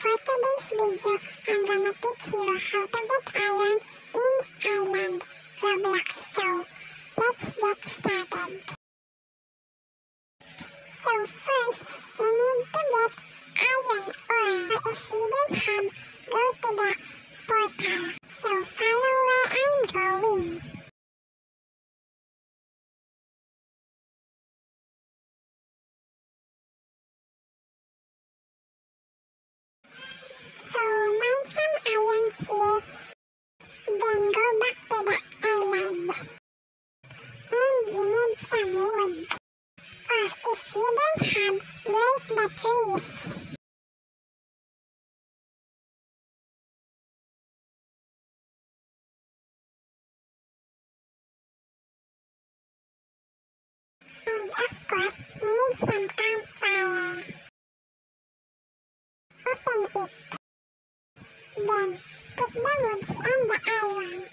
video, I'm gonna teach you how to get iron in Island Roblox. So let's get started. So first, you need to get iron ore. If you don't have, go to the portal. Some wood. Uh, or if you don't have, break the trees. And of course, you need some campfire. Open it. Then put the woods and the irons.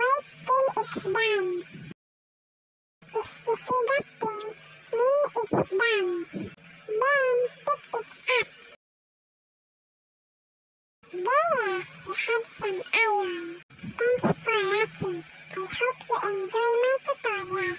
Wait till it's done you see that thing, mean it's done. Then pick it up. There, you have some iron. Thank you for watching. I hope you enjoy my tutorial.